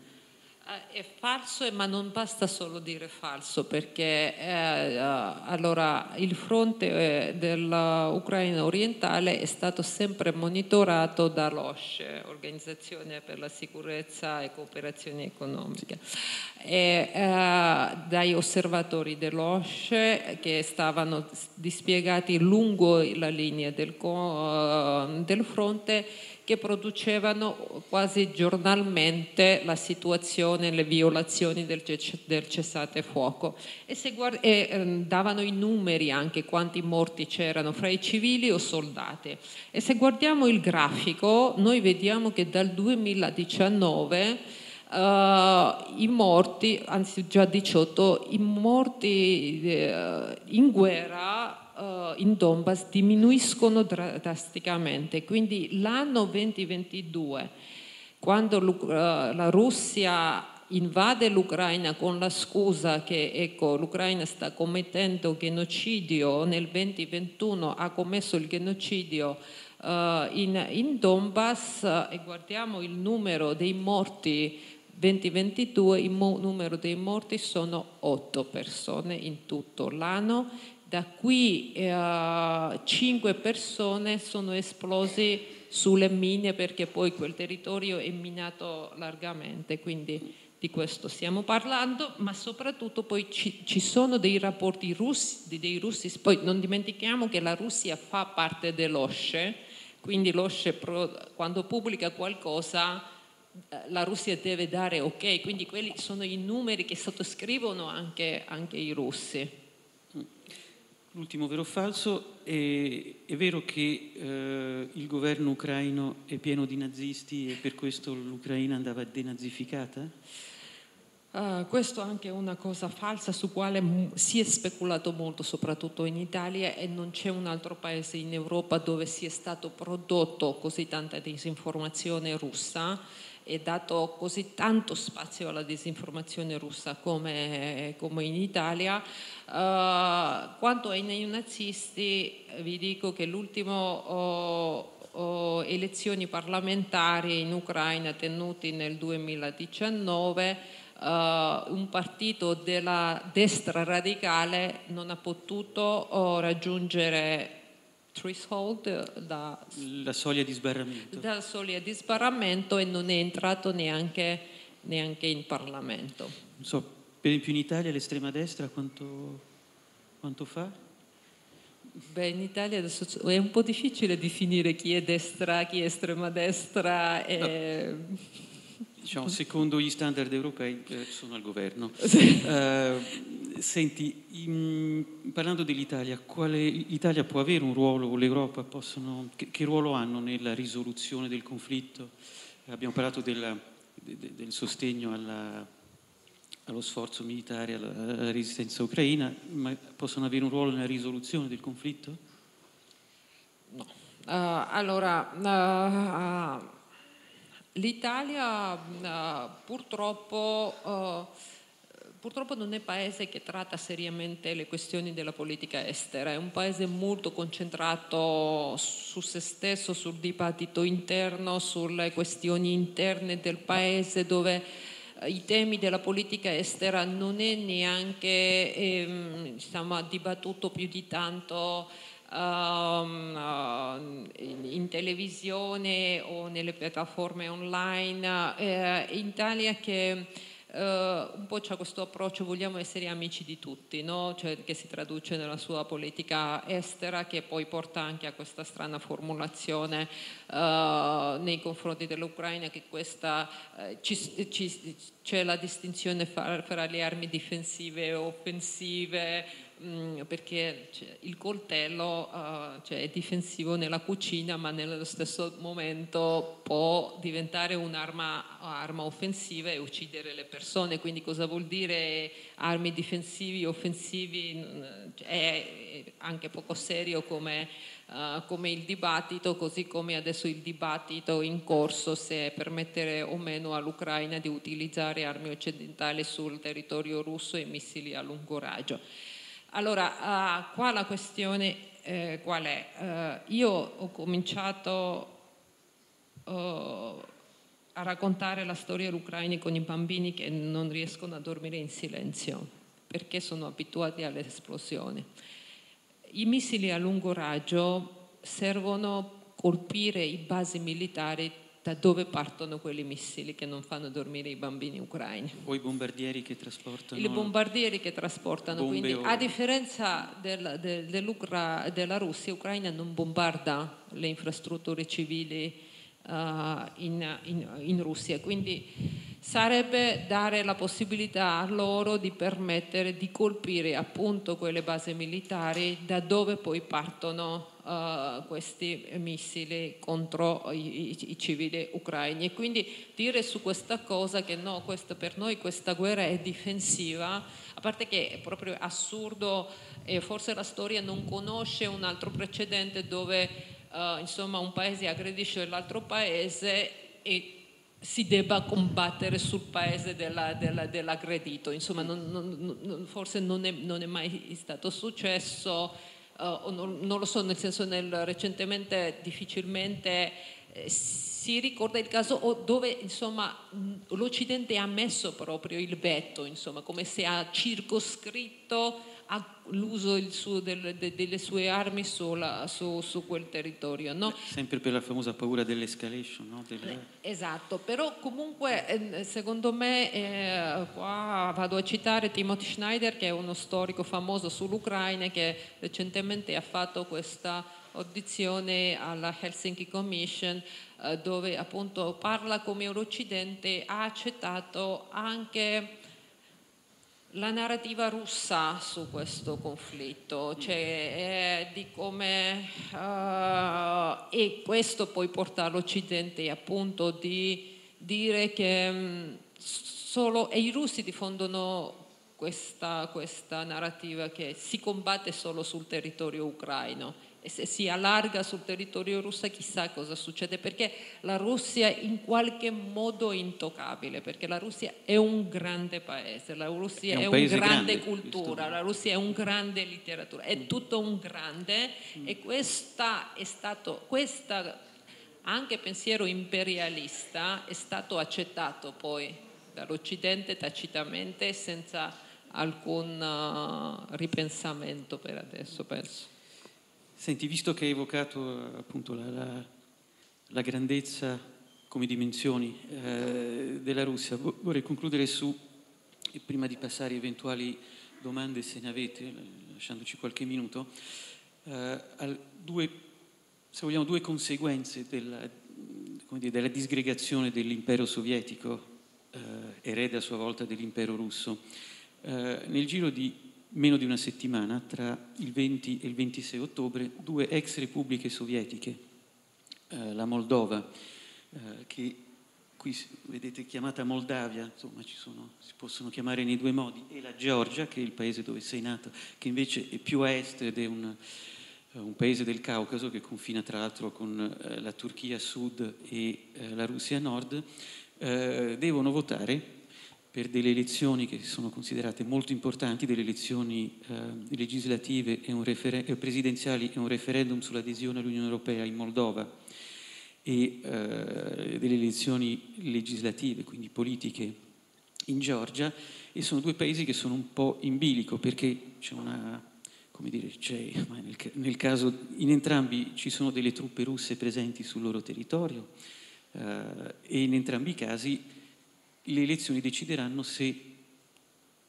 Eh, è falso, ma non basta solo dire falso, perché eh, allora, il fronte eh, dell'Ucraina orientale è stato sempre monitorato dall'OSCE, Organizzazione per la sicurezza e cooperazione economica, e, eh, dai osservatori dell'OSCE che stavano dispiegati lungo la linea del, uh, del fronte che producevano quasi giornalmente la situazione, le violazioni del, del cessate fuoco e, guard- e eh, davano i numeri anche quanti morti c'erano fra i civili o soldati. E se guardiamo il grafico, noi vediamo che dal 2019 Uh, i morti, anzi già 18, i morti uh, in guerra uh, in Donbass diminuiscono drasticamente. Quindi l'anno 2022, quando la Russia invade l'Ucraina con la scusa che ecco, l'Ucraina sta commettendo genocidio, nel 2021 ha commesso il genocidio in, in, Donbass e guardiamo il numero dei morti 2022, il numero dei morti sono 8 persone in tutto l'anno. Da qui eh, cinque persone sono esplose sulle mine perché poi quel territorio è minato largamente, quindi di questo stiamo parlando, ma soprattutto poi ci, ci sono dei rapporti russi, dei russi, poi non dimentichiamo che la Russia fa parte dell'OSCE, quindi l'OSCE quando pubblica qualcosa la Russia deve dare ok, quindi quelli sono i numeri che sottoscrivono anche, anche i russi. L'ultimo vero o falso, è, è vero che eh, il governo ucraino è pieno di nazisti e per questo l'Ucraina andava denazificata? Uh, questo è anche una cosa falsa su quale si è speculato molto, soprattutto in Italia, e non c'è un altro paese in Europa dove sia stato prodotto così tanta disinformazione russa e dato così tanto spazio alla disinformazione russa come, come in Italia. Uh, quanto ai neonazisti, vi dico che l'ultimo oh, elezioni parlamentari in Ucraina tenute nel 2019 Uh, un partito della destra radicale non ha potuto oh, raggiungere threshold, da, la soglia di sbarramento. Da soglia di sbarramento e non è entrato neanche, neanche in Parlamento. So, per esempio in Italia l'estrema destra quanto, quanto fa? Beh, in Italia è un po' difficile definire chi è destra, chi è estrema destra. E... No diciamo, secondo gli standard europei eh, sono al governo. Sì. Uh, senti, in, parlando dell'Italia, quale, l'Italia può avere un ruolo, o l'Europa possono, che, che, ruolo hanno nella risoluzione del conflitto? Abbiamo parlato della, de, del sostegno alla, allo sforzo militare, alla, alla, resistenza ucraina, ma possono avere un ruolo nella risoluzione del conflitto? No. Uh, allora, uh, L'Italia uh, purtroppo, uh, purtroppo, non è paese che tratta seriamente le questioni della politica estera, è un paese molto concentrato su se stesso, sul dibattito interno, sulle questioni interne del paese dove uh, i temi della politica estera non è neanche ehm, diciamo, dibattuto più di tanto um, uh, in televisione o nelle piattaforme online, eh, in Italia che uh, un po' c'è questo approccio, vogliamo essere amici di tutti, no? cioè, che si traduce nella sua politica estera, che poi porta anche a questa strana formulazione uh, nei confronti dell'Ucraina, che questa, ci, ci, c'è la distinzione fra, fra le armi difensive e offensive, Mm, perché cioè, il coltello uh, cioè, è difensivo nella cucina ma nello stesso momento può diventare un'arma arma offensiva e uccidere le persone. Quindi cosa vuol dire armi difensivi offensivi? Cioè, è anche poco serio come, uh, come il dibattito così come adesso il dibattito in corso se permettere o meno all'Ucraina di utilizzare armi occidentali sul territorio russo e missili a lungo raggio allora, uh, qua la questione eh, qual è? Uh, io ho cominciato uh, a raccontare la storia dell'Ucraina con i bambini che non riescono a dormire in silenzio perché sono abituati alle esplosioni. I missili a lungo raggio servono a colpire i basi militari da dove partono quei missili che non fanno dormire i bambini ucraini. O i bombardieri che trasportano. I bombardieri che trasportano, quindi o... a differenza del, del, della Russia, Ucraina non bombarda le infrastrutture civili uh, in, in, in, Russia. Quindi sarebbe dare la possibilità a loro di permettere di colpire appunto quelle basi militari da dove poi partono uh, questi missili contro i, i, i, civili ucraini. E quindi dire su questa cosa che no, questa, per noi questa guerra è difensiva, a parte che è proprio assurdo e forse la storia non conosce un altro precedente dove uh, insomma, un paese aggredisce l'altro paese e si debba combattere sul paese della, della, dell'aggredito. Insomma, non, non, non, forse è, non è, mai stato successo, uh, non, lo so, nel senso nel, recentemente difficilmente eh, si ricorda il caso dove insomma, l'Occidente ha messo proprio il veto, insomma, come se ha circoscritto l'uso del, de, delle sue armi sulla, su, su, quel territorio. No? Sempre per la famosa paura dell'escalation. No? Del... Eh, esatto, però comunque eh, secondo me, eh, qua vado a citare Timothy Schneider che è uno storico famoso sull'Ucraina che recentemente ha fatto questa audizione alla Helsinki Commission eh, dove appunto parla come l'Occidente ha accettato anche la narrativa russa su questo conflitto, cioè di come uh, e questo poi porta all'Occidente appunto di dire che um, solo e i russi diffondono questa, questa narrativa che si combatte solo sul territorio ucraino e se si allarga sul territorio russo chissà cosa succede, perché la Russia in qualche modo è intoccabile, perché la Russia è un grande paese, la Russia è, un, è una grande, grande cultura, la Russia è un grande letteratura, è tutto un grande mm. e questa è stato, questa anche pensiero imperialista è stato accettato poi dall'Occidente tacitamente senza alcun uh, ripensamento per adesso, penso. Senti, visto che hai evocato appunto la, la, la grandezza come dimensioni eh, della Russia, vorrei concludere su, prima di passare a eventuali domande se ne avete, lasciandoci qualche minuto, eh, due, se vogliamo, due conseguenze della, dire, della disgregazione dell'impero sovietico, eh, erede a sua volta dell'impero russo. Eh, nel giro di meno di una settimana, tra il 20 e il 26 ottobre, due ex repubbliche sovietiche, eh, la Moldova, eh, che qui vedete chiamata Moldavia, insomma sono, si possono chiamare nei due modi, e la Georgia, che è il paese dove sei nato, che invece è più a est ed è un, eh, un paese del Caucaso che confina tra l'altro con eh, la Turchia a sud e eh, la Russia a nord, eh, devono votare per delle elezioni che sono considerate molto importanti, delle elezioni eh, legislative e refer- eh, presidenziali e un referendum sull'adesione all'Unione Europea in Moldova e eh, delle elezioni legislative, quindi politiche, in Georgia, e sono due paesi che sono un po' in bilico perché c'è una, come dire, c'è, nel, nel, caso, in entrambi ci sono delle truppe russe presenti sul loro territorio eh, e in entrambi i casi le elezioni decideranno se,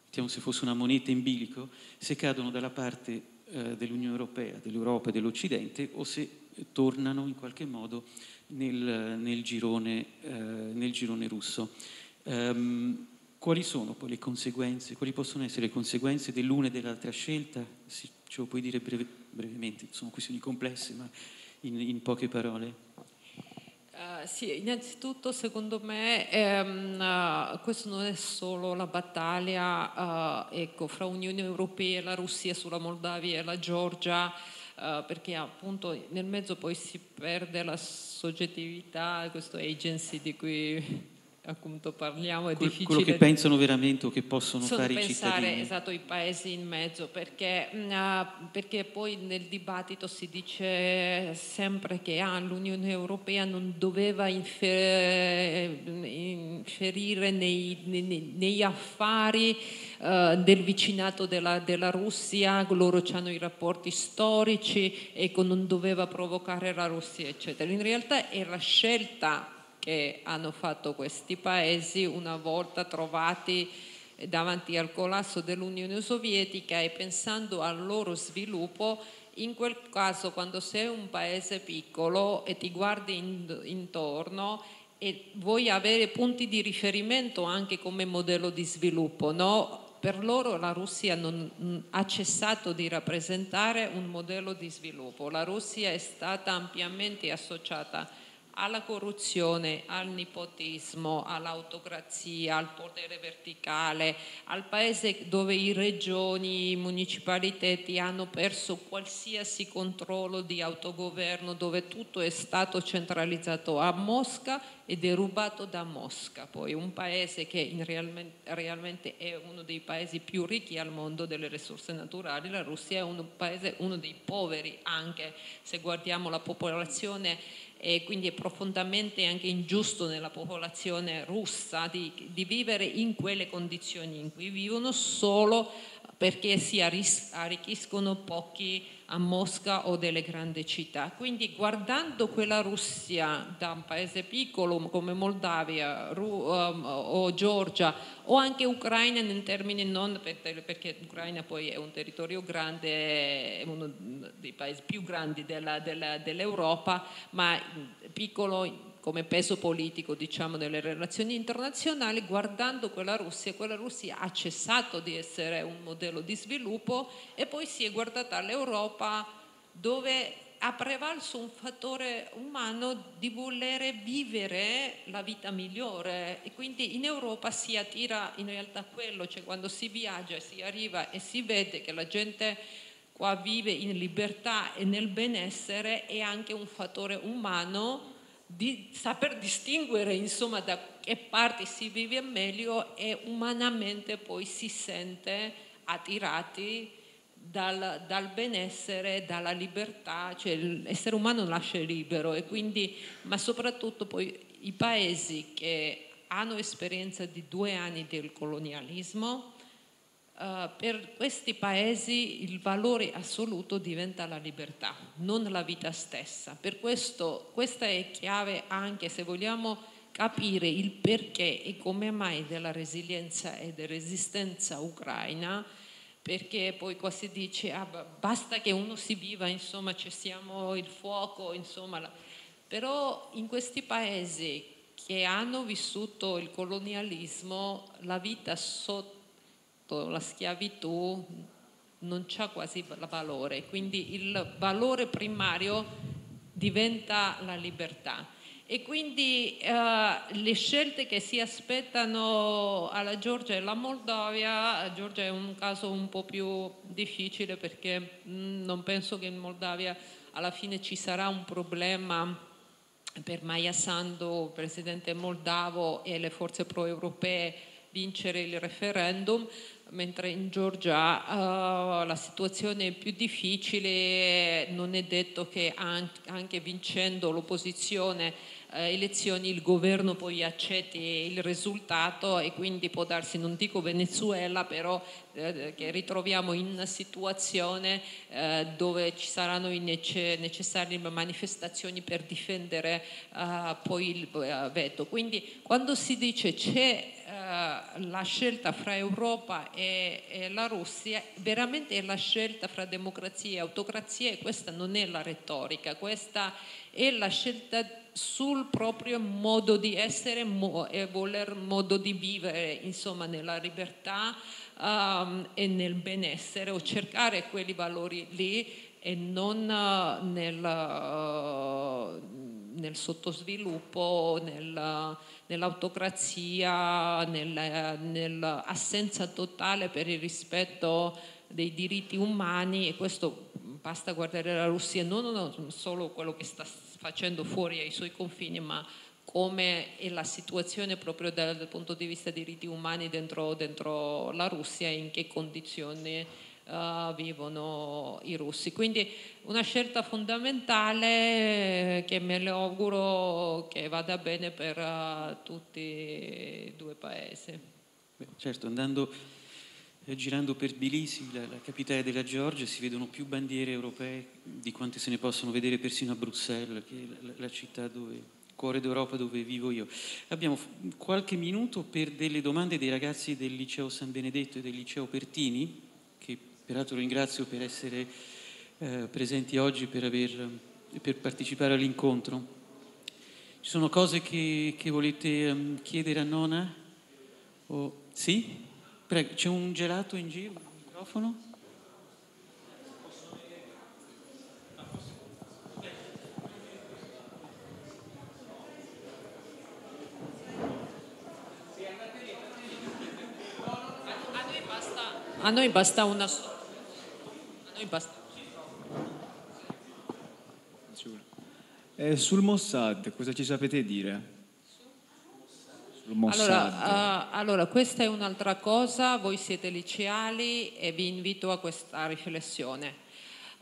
diciamo se fosse una moneta in bilico, se cadono dalla parte eh, dell'Unione Europea, dell'Europa e dell'Occidente o se tornano in qualche modo nel, nel, girone, eh, nel girone, russo. Um, quali sono poi le conseguenze, quali possono essere le conseguenze dell'una e dell'altra scelta? Ce lo puoi dire breve, brevemente, sono questioni complesse, ma in, in poche parole. Uh, sì, innanzitutto secondo me ehm, uh, questo non è solo la battaglia uh, ecco, fra Unione Europea e la Russia sulla Moldavia e la Georgia, perché appunto nel mezzo poi si perde la soggettività, questo agency di cui appunto parliamo, è Quel, difficile. Quello che pensano veramente o che possono fare i cittadini. esatto i paesi in mezzo, perché, uh, perché, poi nel dibattito si dice sempre che ah, l'Unione Europea non doveva infer- inferire nei, nei, negli affari uh, del vicinato della, della Russia, loro hanno i rapporti storici, ecco non doveva provocare la Russia, eccetera. In realtà è la scelta che hanno fatto questi paesi una volta trovati davanti al collasso dell'Unione Sovietica e pensando al loro sviluppo, in quel caso quando sei un paese piccolo e ti guardi in, intorno e vuoi avere punti di riferimento anche come modello di sviluppo, no? per loro la Russia non ha cessato di rappresentare un modello di sviluppo. La Russia è stata ampiamente associata alla corruzione, al nipotismo, all'autocrazia, al potere verticale, al paese dove i regioni, i municipaliteti hanno perso qualsiasi controllo di autogoverno, dove tutto è stato centralizzato a Mosca e derubato da Mosca, poi un paese che realmente, realmente, è uno dei paesi più ricchi al mondo delle risorse naturali, la Russia è un paese, uno dei poveri anche se guardiamo la popolazione e quindi è profondamente anche ingiusto nella popolazione russa di, di vivere in quelle condizioni in cui vivono solo perché si arricchiscono pochi a Mosca o delle grandi città. Quindi guardando quella Russia da un paese piccolo come Moldavia Ru, um, o Georgia o anche Ucraina in termini non perché l'Ucraina poi è un territorio grande, è uno dei paesi più grandi della, della, dell'Europa, ma piccolo come peso politico diciamo, nelle relazioni internazionali, guardando quella Russia, quella Russia ha cessato di essere un modello di sviluppo e poi si è guardata all'Europa dove ha prevalso un fattore umano di volere vivere la vita migliore. E quindi in Europa si attira in realtà quello, cioè quando si viaggia, si arriva e si vede che la gente qua vive in libertà e nel benessere è anche un fattore umano di saper distinguere insomma da che parte si vive meglio e umanamente poi si sente attirati dal, dal benessere, dalla libertà, cioè l'essere umano nasce libero e quindi, ma soprattutto poi i paesi che hanno esperienza di due anni del colonialismo, Uh, per questi paesi il valore assoluto diventa la libertà, non la vita stessa. Per questo questa è chiave anche se vogliamo capire il perché e come mai della resilienza e della resistenza ucraina, perché poi qua si dice ah, basta che uno si viva, insomma cessiamo il fuoco, insomma, la... però in questi paesi che hanno vissuto il colonialismo, la vita sotto la schiavitù non c'ha quasi valore, quindi il valore primario diventa la libertà. E quindi eh, le scelte che si aspettano alla Georgia e alla Moldavia, la Georgia è un caso un po' più difficile perché mh, mm, non penso che in Moldavia alla fine ci sarà un problema per Maya Sandu, presidente moldavo, e le forze pro-europee vincere il referendum, mentre in Georgia uh, la situazione è più difficile, non è detto che anche vincendo l'opposizione eh, elezioni il governo poi accetti il risultato e quindi può darsi, non dico Venezuela, però eh, che ritroviamo in una situazione eh, dove ci saranno nece- necessarie manifestazioni per difendere eh, poi il eh, veto. Quindi quando si dice c'è la scelta fra Europa e, e, la Russia veramente è la scelta fra democrazia e autocrazia e questa non è la retorica, questa è la scelta sul proprio modo di essere mo- e voler modo di vivere, insomma, nella libertà um, e nel benessere o cercare quei valori lì e non uh, nel, uh, nel, sottosviluppo, nel, nell'autocrazia, nel, nell'assenza totale per il rispetto dei diritti umani e questo basta guardare la Russia non solo quello che sta facendo fuori ai suoi confini, ma come è la situazione proprio dal, dal punto di vista dei diritti umani dentro, dentro la Russia e in che condizioni uh, vivono i russi. Quindi una scelta fondamentale che me lo auguro che vada bene per uh, tutti e due paesi. Beh, certo, andando eh, girando per Tbilisi, la, la, capitale della Georgia, si vedono più bandiere europee di quante se ne possono vedere persino a Bruxelles, che è la, la città dove, cuore d'Europa dove vivo io. Abbiamo qualche minuto per delle domande dei ragazzi del liceo San Benedetto e del liceo Pertini, peraltro ringrazio per essere eh, presenti oggi, per, aver, per, partecipare all'incontro. Ci sono cose che, che volete um, chiedere a Nona? Oh, sì? Prego, c'è un gelato in giro? Un microfono? A noi basta una sola. Basta. Eh, sul Mossad, cosa ci sapete dire? Allora, uh, allora, questa è un'altra cosa, voi siete liceali e vi invito a questa riflessione.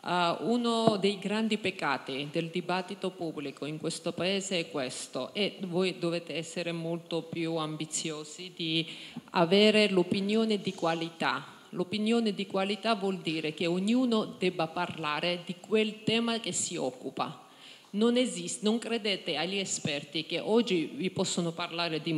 Uh, uno dei grandi peccati del dibattito pubblico in questo paese è questo e voi dovete essere molto più ambiziosi di avere l'opinione di qualità. L'opinione di qualità vuol dire che ognuno debba parlare di quel tema che si occupa non esiste, non credete agli esperti che oggi vi possono parlare di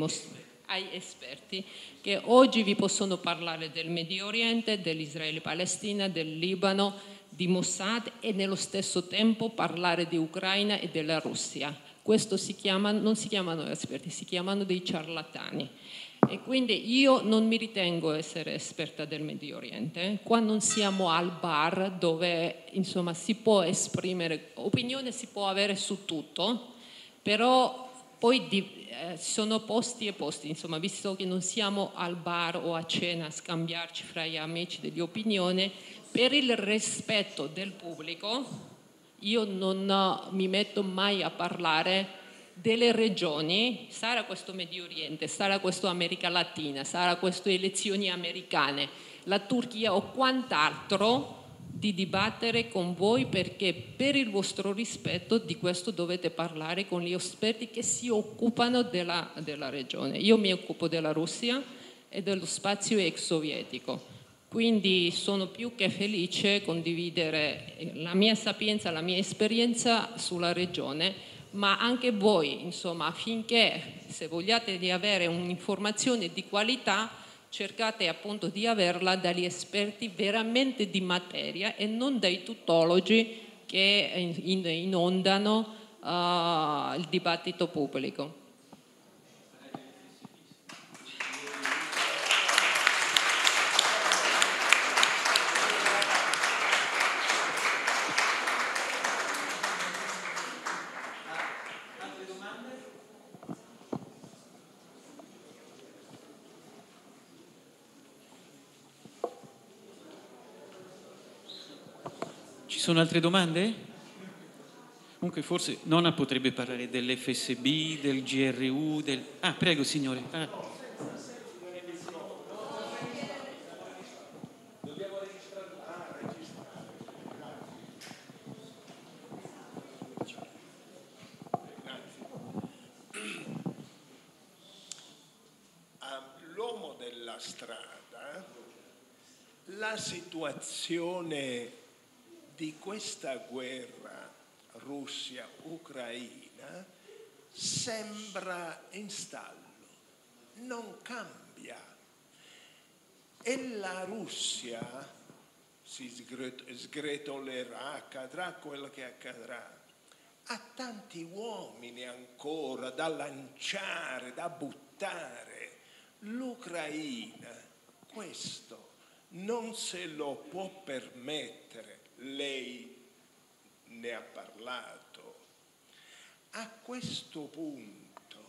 ai esperti che oggi vi possono parlare del Medio Oriente, dell'Israele-Palestina, del Libano, di Mossad e nello stesso tempo parlare di Ucraina e della Russia. Questo si chiama, non si chiamano esperti, si chiamano dei ciarlatani. E quindi io non mi ritengo essere esperta del Medio Oriente. Qua non siamo al bar dove insomma si può esprimere, opinione si può avere su tutto, però poi di, eh, sono posti e posti, insomma, visto che non siamo al bar o a cena a scambiarci fra gli amici delle opinioni, per il rispetto del pubblico io non mi metto mai a parlare delle regioni, sarà questo Medio Oriente, sarà questo America Latina, sarà queste elezioni americane, la Turchia o quant'altro, di dibattere con voi perché per il vostro rispetto di questo dovete parlare con gli esperti che si occupano della, della regione. Io mi occupo della Russia e dello spazio ex sovietico. Quindi sono più che felice di condividere la mia sapienza, la mia esperienza sulla regione ma anche voi, insomma, affinché se vogliate di avere un'informazione di qualità, cercate appunto di averla dagli esperti veramente di materia e non dai tutologi che inondano uh, il dibattito pubblico. Sono altre domande? Comunque forse Nonna potrebbe parlare dell'FSB, del GRU, del... Ah, prego signore. Ah. L'uomo della strada, la situazione di questa guerra Russia-Ucraina sembra in stallo, non cambia. E la Russia si sgretolerà, accadrà quello che accadrà. Ha tanti uomini ancora da lanciare, da buttare. L'Ucraina questo non se lo può permettere lei ne ha parlato. A questo punto,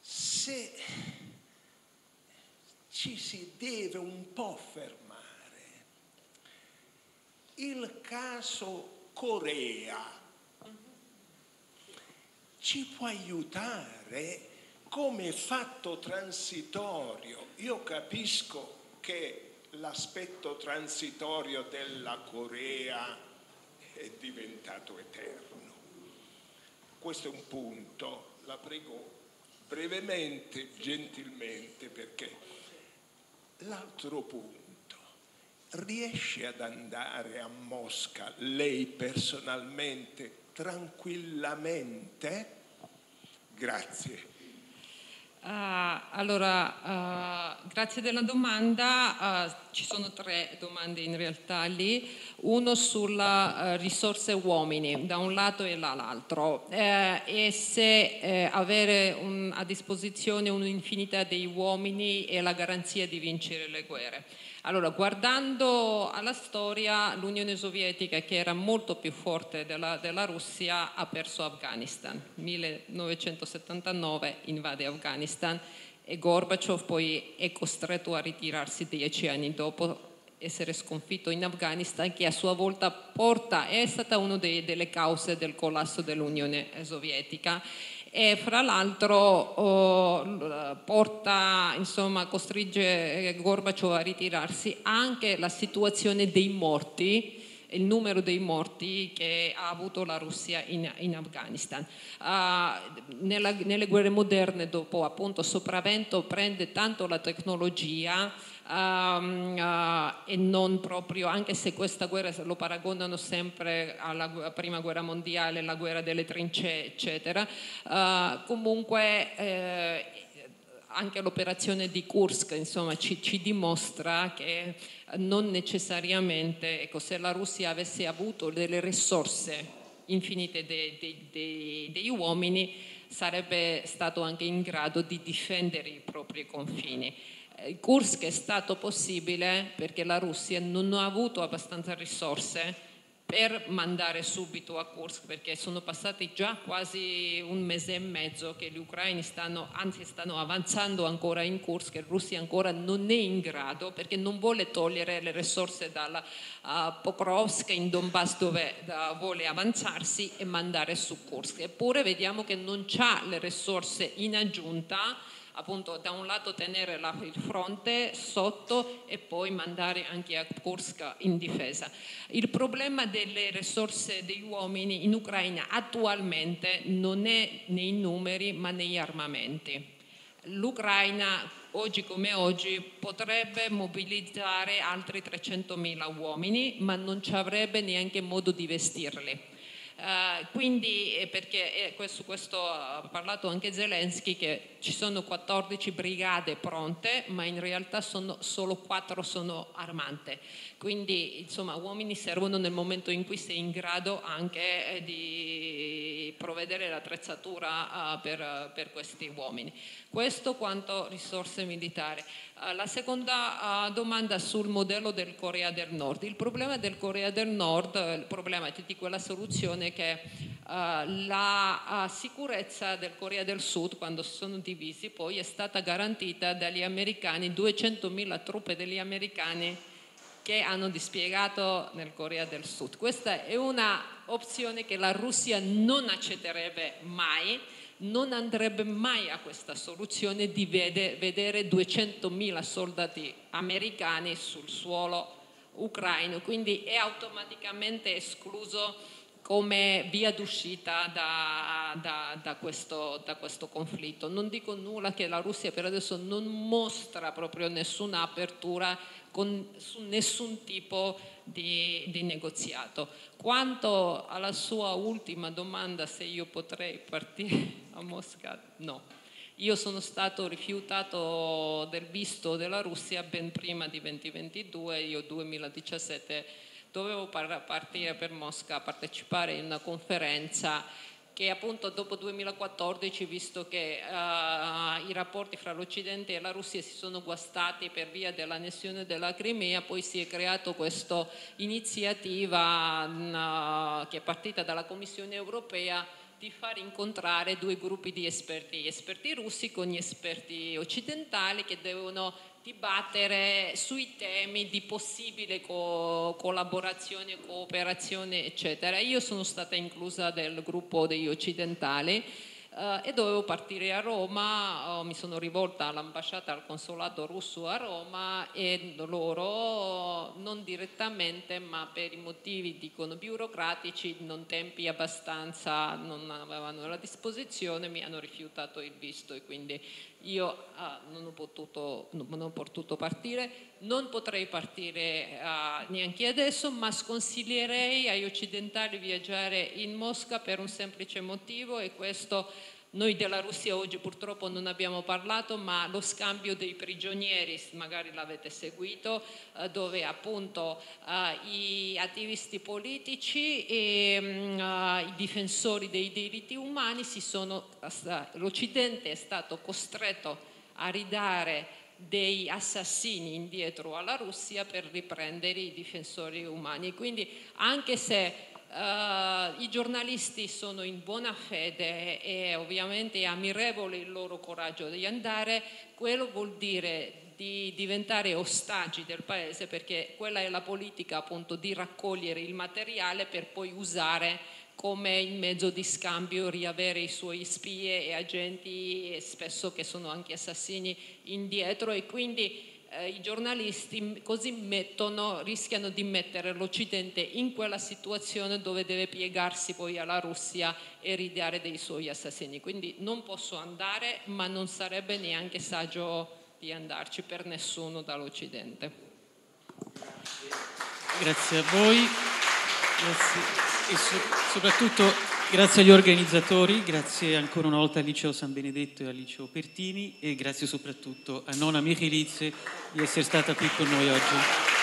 se ci si deve un po' fermare, il caso Corea ci può aiutare come fatto transitorio. Io capisco che l'aspetto transitorio della Corea è diventato eterno. Questo è un punto, la prego brevemente, gentilmente, perché l'altro punto, riesce ad andare a Mosca lei personalmente, tranquillamente? Grazie. Uh, allora, uh, grazie della domanda. Uh, ci sono tre domande in realtà lì. Uno sulla risorse uomini, da un lato e dall'altro. Eh, e se eh, avere un, a disposizione un'infinità di uomini è la garanzia di vincere le guerre. Allora, guardando alla storia, l'Unione Sovietica, che era molto più forte della, della Russia, ha perso Afghanistan. 1979 invade Afghanistan e Gorbaciov poi è costretto a ritirarsi dieci anni dopo essere sconfitto in Afghanistan, che a sua volta porta, è stata una delle cause del collasso dell'Unione Sovietica e fra l'altro oh, porta, insomma, costringe Gorbaciov a ritirarsi anche la situazione dei morti il numero dei morti che ha avuto la Russia in, in Afghanistan. Uh, nella, nelle guerre moderne, dopo appunto sopravvento, prende tanto la tecnologia um, uh, e non proprio, anche se questa guerra lo paragonano sempre alla prima guerra mondiale, la guerra delle trincee, eccetera, uh, comunque eh, anche l'operazione di Kursk insomma, ci, ci, dimostra che non necessariamente, ecco, se la Russia avesse avuto delle risorse infinite dei, dei, dei, degli uomini, sarebbe stato anche in grado di difendere i propri confini. Eh, Kursk è stato possibile perché la Russia non ha avuto abbastanza risorse per mandare subito a Kursk perché sono passati già quasi un mese e mezzo che gli ucraini stanno, anzi stanno avanzando ancora in Kursk la Russia ancora non è in grado perché non vuole togliere le risorse dalla uh, Pokrovsk in Donbass dove uh, vuole avanzarsi e mandare su Kursk. Eppure vediamo che non ha le risorse in aggiunta appunto da un lato tenere la, il fronte sotto e poi mandare anche a Kursk in difesa. Il problema delle risorse degli uomini in Ucraina attualmente non è nei numeri ma negli armamenti. L'Ucraina oggi come oggi potrebbe mobilizzare altri 300.000 uomini ma non ci avrebbe neanche modo di vestirli Uh, quindi, eh, perché eh, su questo ha parlato anche Zelensky, che ci sono 14 brigate pronte, ma in realtà sono, solo 4 sono armate. Quindi, insomma, uomini servono nel momento in cui sei in grado anche di provvedere l'attrezzatura uh, per, per, questi uomini. Questo quanto risorse militari. Uh, la seconda domanda sul modello del Corea del Nord. Il problema del Corea del Nord, il problema di quella soluzione è che la sicurezza del Corea del Sud, quando si sono divisi, poi è stata garantita dagli americani, 200.000 truppe degli americani che hanno dispiegato nel Corea del Sud. Questa è un'opzione che la Russia non accetterebbe mai, non andrebbe mai a questa soluzione di vede, vedere 200.000 soldati americani sul suolo ucraino, quindi è automaticamente escluso come via d'uscita da, da, da, questo, da, questo, conflitto. Non dico nulla che la Russia per adesso non mostra proprio nessuna apertura con, su nessun tipo di, di, negoziato. Quanto alla sua ultima domanda, se io potrei partire a Mosca, no. Io sono stato rifiutato del visto della Russia ben prima di 2022, io 2017 dovevo partire per Mosca a partecipare in una conferenza che appunto dopo 2014, visto che uh, i rapporti fra l'Occidente e la Russia si sono guastati per via dell'annessione della Crimea, poi si è creata questa iniziativa uh, che è partita dalla Commissione europea di far incontrare due gruppi di esperti, gli esperti russi con gli esperti occidentali che devono dibattere sui temi di possibile co- collaborazione, cooperazione, eccetera. Io sono stata inclusa nel gruppo degli occidentali Uh, e dovevo partire a Roma, uh, mi sono rivolta all'ambasciata, al consolato russo a Roma e loro non direttamente ma per i motivi dicono burocratici, non tempi abbastanza, non avevano a disposizione, mi hanno rifiutato il visto e quindi io uh, non, ho potuto, non, ho potuto, partire, non potrei partire neanche adesso, ma sconsiglierei agli occidentali viaggiare in Mosca per un semplice motivo e questo noi della Russia oggi purtroppo non abbiamo parlato, ma lo scambio dei prigionieri, magari l'avete seguito, eh, dove appunto uh, i attivisti politici e uh, i difensori dei diritti umani si sono, l'Occidente è stato costretto a ridare dei assassini indietro alla Russia per riprendere i difensori umani. Quindi anche se Uh, I giornalisti sono in buona fede e ovviamente è ammirevole il loro coraggio di andare, quello vuol dire di diventare ostaggi del paese perché quella è la politica appunto di raccogliere il materiale per poi usare come il mezzo di scambio, riavere i suoi spie e agenti spesso che sono anche assassini indietro. E quindi eh, i giornalisti così mettono, rischiano di mettere l'Occidente in quella situazione dove deve piegarsi poi alla Russia e ridare dei suoi assassini. Quindi non posso andare, ma non sarebbe neanche saggio di andarci per nessuno dall'Occidente. Grazie a voi. Grazie. E so- soprattutto Grazie agli organizzatori, grazie ancora una volta al Liceo San Benedetto e al Liceo Pertini e grazie soprattutto a Nona Michelizze di essere stata qui con noi oggi.